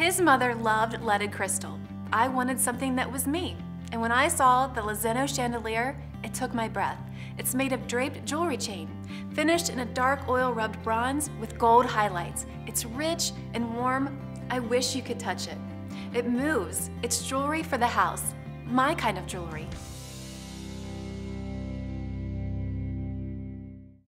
His mother loved leaded crystal. I wanted something that was me. And when I saw the Lezzeno chandelier, it took my breath. It's made of draped jewelry chain, finished in a dark oil rubbed bronze with gold highlights. It's rich and warm. I wish you could touch it. It moves. It's jewelry for the house. My kind of jewelry.